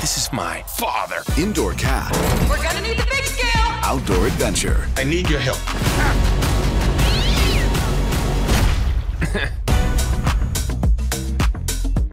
This is my father. Indoor cat, We're gonna need the big scale. outdoor adventure. I need your help.